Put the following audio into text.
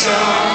show.